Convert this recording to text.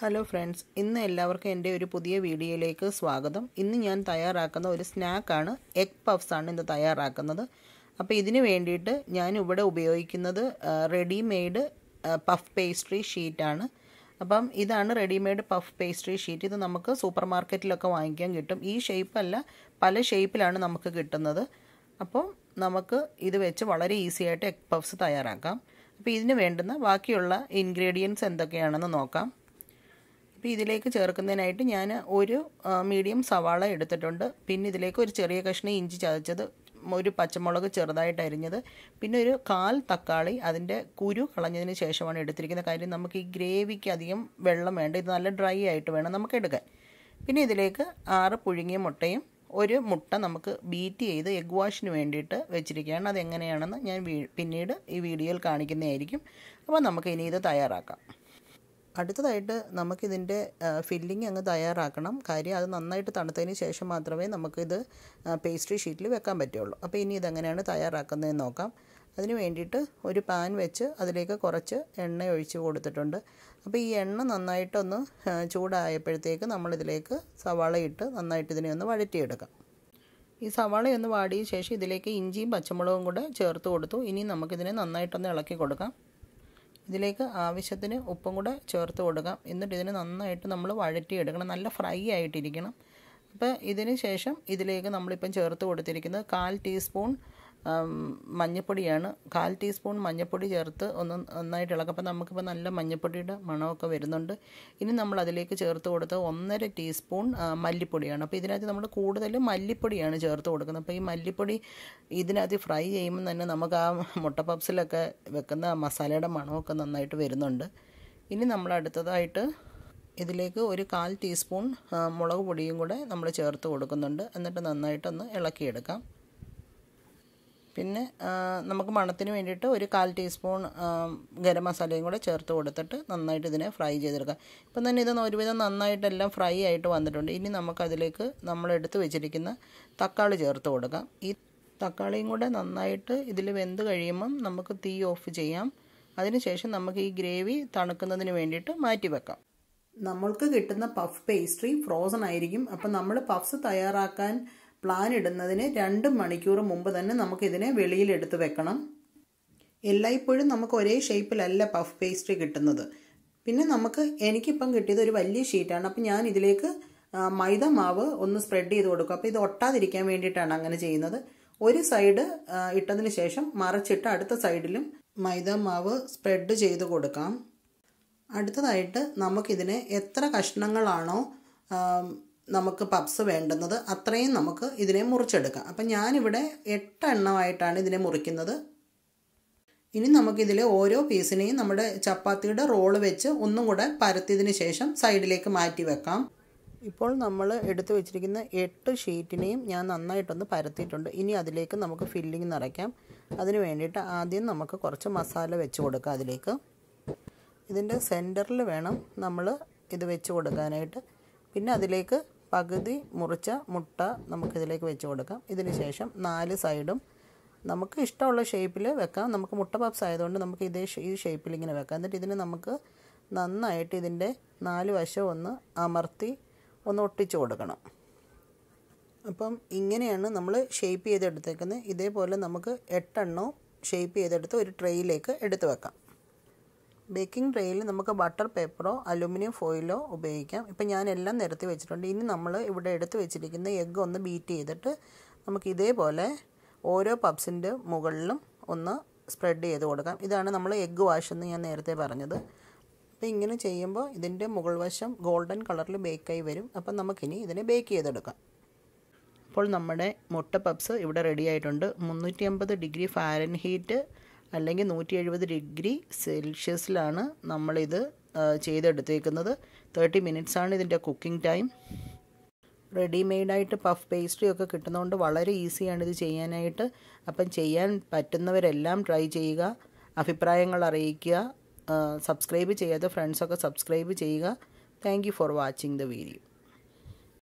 Hello friends ഇന്ന് എല്ലാവർക്കും എന്റെ ഒരു പുതിയ വീഡിയോയിലേക്ക് സ്വാഗതം. ഇന്ന് ഞാൻ തയ്യാറാക്കുന്ന ഒരു സ്നാക്കാണ് എഗ് പഫ്സ് ആണ് ഇന്ന് തയ്യാറാക്കുന്നത്. അപ്പോൾ ഇതിന് വേണ്ടിയിട്ട് ഞാൻ ഇവിടെ ഉപയോഗിക്കുന്നത് റെഡിമെയ്ഡ് പഫ് പേസ്ട്രി ഷീറ്റാണ് അപ്പം ഇതാണ് റെഡിമെയ്ഡ് പഫ് പേസ്ട്രി ഷീറ്റ് ഇത് നമുക്ക് സൂപ്പർ മാർക്കറ്റിലൊക്കെ വാങ്ങിക്കാൻ കിട്ടും. ഈ ഷേപ്പല്ല പല ഷേപ്പിലാണ് നമുക്ക് കിട്ടുന്നത്. അപ്പോൾ നമുക്ക് ഇത് വെച്ച് വളരെ ഈസി ആയിട്ട് എഗ് പഫ്സ് തയ്യാറാക്കാം. അപ്പോൾ ഇതിന് വേണ്ടുന്ന ബാക്കിയുള്ള ഇൻഗ്രീഡിയൻസ് എന്തൊക്കെയാണെന്ന് നോക്കാം. അപ്പോൾ ഇതിലേക്ക് ചേർക്കുന്നതിനായിട്ട് ഞാൻ ഒരു മീഡിയം സവാള എടുത്തിട്ടുണ്ട്. പിന്നെ ഇതിലേക്ക് ഒരു ചെറിയ കഷ്ണം ഇഞ്ചി ചതച്ചത് ഒരു പച്ചമുളക് ചെറുതായിട്ട് അരിഞ്ഞത് പിന്നെ ഒരു കാൽ തക്കാളി അതിന്റെ കുരു കളഞ്ഞതിന് ശേഷമാണ് എടുത്തിരിക്കുന്ന കാര്യം നമുക്ക് ഈ ഗ്രേവിക്ക് അധികം വെള്ളം വേണ്ട ഇത് നല്ല ഡ്രൈ ആയിട്ട് വേണം നമുക്ക് എടുക്കാൻ. പിന്നെ ഇതിലേക്ക് ആറ് പുഴുങ്ങിയ മുട്ടയും ഒരു മുട്ട നമുക്ക് ബീറ്റ് ചെയ്ത് എഗ് വാഷിന് വേണ്ടിയിട്ട് വെച്ചിരിക്കുകയാണ്. അതെങ്ങനെയാണെന്ന് ഞാൻ പിന്നീട് ഈ വീഡിയോയിൽ കാണിക്കുന്നതായിരിക്കും. അപ്പോൾ നമുക്ക് ഇനി ഇത് തയ്യാറാക്കാം. അടുത്തതായിട്ട് നമുക്കിതിന്റെ ഫില്ലിംഗ് അങ്ങ് തയ്യാറാക്കണം. കാര്യം അത് നന്നായിട്ട് തണുത്തതിന് ശേഷം മാത്രമേ നമുക്കിത് പേസ്ട്രി ഷീറ്റിൽ വെക്കാൻ പറ്റുള്ളൂ. അപ്പോൾ ഇനി ഇതെങ്ങനെയാണ് തയ്യാറാക്കുന്നതെന്ന് നോക്കാം. അതിന് വേണ്ടിയിട്ട് ഒരു പാൻ വെച്ച് അതിലേക്ക് കുറച്ച് എണ്ണ ഒഴിച്ച് കൊടുത്തിട്ടുണ്ട്. അപ്പോൾ ഈ എണ്ണ നന്നായിട്ടൊന്ന് ചൂടായപ്പോഴത്തേക്ക് നമ്മളിതിലേക്ക് സവാള ഇട്ട് നന്നായിട്ട് ഇതിനെ ഒന്ന് വഴറ്റിയെടുക്കാം. ഈ സവാള ഒന്ന് വാടിയ ശേഷം ഇതിലേക്ക് ഇഞ്ചിയും പച്ചമുളകും കൂടെ ചേർത്ത് കൊടുത്തു. ഇനി നമുക്കിതിനെ നന്നായിട്ടൊന്ന് ഇളക്കി കൊടുക്കാം. ഇതിലേക്ക് ആവശ്യത്തിന് ഉപ്പും കൂടെ ചേർത്ത് കൊടുക്കാം. എന്നിട്ട് ഇതിന് നന്നായിട്ട് നമ്മൾ വഴറ്റിയെടുക്കണം. നല്ല ഫ്രൈ ആയിട്ടിരിക്കണം. അപ്പോൾ ഇതിന് ശേഷം ഇതിലേക്ക് നമ്മളിപ്പം ചേർത്ത് കൊടുത്തിരിക്കുന്നത് കാൽ ടീസ്പൂൺ മഞ്ഞൾപ്പൊടിയാണ് കാൽ ടീസ്പൂൺ മഞ്ഞൾപ്പൊടി ചേർത്ത് ഒന്ന് നന്നായിട്ട് ഇളക്കാം അപ്പോൾ നമുക്കിപ്പോൾ നല്ല മഞ്ഞൾപ്പൊടിയുടെ മണമൊക്കെ വരുന്നുണ്ട്. ഇനി നമ്മൾ അതിലേക്ക് ചേർത്ത് കൊടുത്ത ഒന്നര ടീസ്പൂൺ മല്ലിപ്പൊടിയാണ്. അപ്പോൾ ഇതിനകത്ത് നമ്മൾ കൂടുതൽ മല്ലിപ്പൊടിയാണ് ചേർത്ത് കൊടുക്കുന്നത്. അപ്പോൾ ഈ മല്ലിപ്പൊടി ഇതിനകത്ത് ഫ്രൈ ചെയ്യുമ്പോൾ തന്നെ നമുക്ക് ആ മുട്ട പപ്സിലൊക്കെ വെക്കുന്ന മസാലയുടെ മണമൊക്കെ നന്നായിട്ട് വരുന്നുണ്ട്. ഇനി നമ്മൾ അടുത്തതായിട്ട് ഇതിലേക്ക് ഒരു കാൽ ടീസ്പൂൺ മുളക് പൊടിയും കൂടെ നമ്മൾ ചേർത്ത് കൊടുക്കുന്നുണ്ട്. എന്നിട്ട് നന്നായിട്ടൊന്ന് ഇളക്കിയെടുക്കാം. പിന്നെ നമുക്ക് മണത്തിന് വേണ്ടിയിട്ട് ഒരു കാൽ ടീസ്പൂൺ ഗരം മസാലയും കൂടെ ചേർത്ത് കൊടുത്തിട്ട് നന്നായിട്ട് ഇതിനെ ഫ്രൈ ചെയ്തെടുക്കാം. ഇപ്പം തന്നെ ഇത് ഒരുവിധം നന്നായിട്ടെല്ലാം ഫ്രൈ ആയിട്ട് വന്നിട്ടുണ്ട്. ഇനി നമുക്കതിലേക്ക് നമ്മൾ എടുത്ത് വെച്ചിരിക്കുന്ന തക്കാളി ചേർത്ത് കൊടുക്കാം. ഈ തക്കാളിയും കൂടെ നന്നായിട്ട് ഇതിൽ വെന്ത് കഴിയുമ്പം നമുക്ക് തീ ഓഫ് ചെയ്യാം. അതിനുശേഷം നമുക്ക് ഈ ഗ്രേവി തണുക്കുന്നതിന് വേണ്ടിയിട്ട് മാറ്റി വെക്കാം. നമ്മൾക്ക് കിട്ടുന്ന പഫ് പേസ്ട്രി ഫ്രോസൺ ആയിരിക്കും. അപ്പം നമ്മൾ പഫ്സ് തയ്യാറാക്കാൻ പ്ലാൻ ഇടുന്നതിന് രണ്ട് മണിക്കൂർ മുമ്പ് തന്നെ നമുക്കിതിനെ വെളിയിലെടുത്ത് വെക്കണം. എല്ലായ്പ്പോഴും നമുക്ക് ഒരേ ഷേപ്പിലല്ല പഫ് പേസ്ട്രി കിട്ടുന്നത്. പിന്നെ നമുക്ക് എനിക്കിപ്പം കിട്ടിയത് ഒരു വലിയ ഷീറ്റാണ് അപ്പം ഞാൻ ഇതിലേക്ക് മൈദ മാവ് ഒന്ന് സ്പ്രെഡ് ചെയ്ത് കൊടുക്കും. അപ്പോൾ ഇത് ഒട്ടാതിരിക്കാൻ വേണ്ടിയിട്ടാണ് അങ്ങനെ ചെയ്യുന്നത്. ഒരു സൈഡ് ഇട്ടതിന് ശേഷം മറിച്ചിട്ട് അടുത്ത സൈഡിലും മൈദ മാവ് സ്പ്രെഡ് ചെയ്ത് കൊടുക്കാം. അടുത്തതായിട്ട് നമുക്കിതിനെ എത്ര കഷ്ണങ്ങളാണോ നമുക്ക് പപ്സ് വേണ്ടുന്നത് അത്രയും നമുക്ക് ഇതിനെ മുറിച്ചെടുക്കാം. അപ്പം ഞാനിവിടെ എട്ട് എണ്ണമായിട്ടാണ് ഇതിനെ മുറിക്കുന്നത്. ഇനി നമുക്കിതിലെ ഓരോ പീസിനെയും നമ്മുടെ ചപ്പാത്തിയുടെ റോൾ വെച്ച് ഒന്നും കൂടെ പരത്തിയതിന് ശേഷം സൈഡിലേക്ക് മാറ്റി വെക്കാം. ഇപ്പോൾ നമ്മൾ എടുത്തു വെച്ചിരിക്കുന്ന എട്ട് ഷീറ്റിനെയും ഞാൻ നന്നായിട്ടൊന്ന് പരത്തിയിട്ടുണ്ട്. ഇനി അതിലേക്ക് നമുക്ക് ഫില്ലിംഗ് നിറയ്ക്കാം. അതിന് വേണ്ടിയിട്ട് ആദ്യം നമുക്ക് കുറച്ച് മസാല വെച്ച് കൊടുക്കാം അതിലേക്ക്. ഇതിന്റെ സെന്ററിൽ വേണം നമ്മൾ ഇത് വെച്ച് കൊടുക്കാനായിട്ട്. പിന്നെ അതിലേക്ക് പകുതി മുറിച്ച മുട്ട നമുക്കിതിലേക്ക് വെച്ച് കൊടുക്കാം. ഇതിന് ശേഷം നാല് സൈഡും നമുക്ക് ഇഷ്ടമുള്ള ഷേപ്പിൽ വെക്കാം. നമുക്ക് മുട്ട പപ്സ് ആയതുകൊണ്ട് നമുക്ക് ഇതേ ഈ ഷേപ്പിൽ ഇങ്ങനെ വെക്കാം. എന്നിട്ട് ഇതിന് നമുക്ക് നന്നായിട്ട് ഇതിന്റെ നാല് വശം ഒന്ന് അമർത്തി ഒന്ന് ഒട്ടിച്ചു കൊടുക്കണം. അപ്പം ഇങ്ങനെയാണ് നമ്മൾ ഷേപ്പ് ചെയ്തെടുത്തേക്കുന്നത്. ഇതേപോലെ നമുക്ക് എട്ടെണ്ണവും ഷേപ്പ് ചെയ്തെടുത്ത് ഒരു ട്രെയിലേക്ക് എടുത്ത് വെക്കാം. ബേക്കിംഗ് ട്രേയിൽ നമുക്ക് ബട്ടർ പേപ്പറോ അലുമിനിയം ഫോയിലോ ഉപയോഗിക്കാം. ഇപ്പം ഞാൻ എല്ലാം നിരത്തി വെച്ചിട്ടുണ്ട്. ഇനി നമ്മൾ ഇവിടെ എടുത്ത് വെച്ചിരിക്കുന്ന എഗ്ഗ് ഒന്ന് ബീറ്റ് ചെയ്തിട്ട് നമുക്ക് ഇതേപോലെ ഓരോ പബ്സിന്റെ മുകളിലും ഒന്ന് സ്പ്രെഡ് ചെയ്ത് കൊടുക്കാം. ഇതാണ് നമ്മൾ എഗ്ഗ് വാഷ് എന്ന് ഞാൻ നേരത്തെ പറഞ്ഞത്. അപ്പോൾ ഇങ്ങനെ ചെയ്യുമ്പോൾ ഇതിന്റെ മുകൾ വശം ഗോൾഡൻ കളറിൽ ബേക്കായി വരും. അപ്പം നമുക്കിനി ഇതിനെ ബേക്ക് ചെയ്തെടുക്കാം. അപ്പോൾ നമ്മുടെ മുട്ട പപ്സ് ഇവിടെ റെഡി ആയിട്ടുണ്ട്. മുന്നൂറ്റി അമ്പത് ഡിഗ്രി ഫാരൻ ഹീറ്റ് അല്ലെങ്കിൽ നൂറ്റി എഴുപത് ഡിഗ്രി സെൽഷ്യസിലാണ് നമ്മളിത് ചെയ്തെടുത്തേക്കുന്നത്. തേർട്ടി ആണ് ഇതിന്റെ കുക്കിംഗ് ടൈം. റെഡിമെയ്ഡായിട്ട് പഫ് പേസ്ട്രി ഒക്കെ കിട്ടുന്നതുകൊണ്ട് വളരെ ഈസിയാണ് ഇത് ചെയ്യാനായിട്ട്. അപ്പം ചെയ്യാൻ പറ്റുന്നവരെല്ലാം ട്രൈ ചെയ്യുക അഭിപ്രായങ്ങൾ അറിയിക്കുക സബ്സ്ക്രൈബ് ചെയ്യാതെ ഫ്രണ്ട്സൊക്കെ സബ്സ്ക്രൈബ് ചെയ്യുക. Thank for watching the video.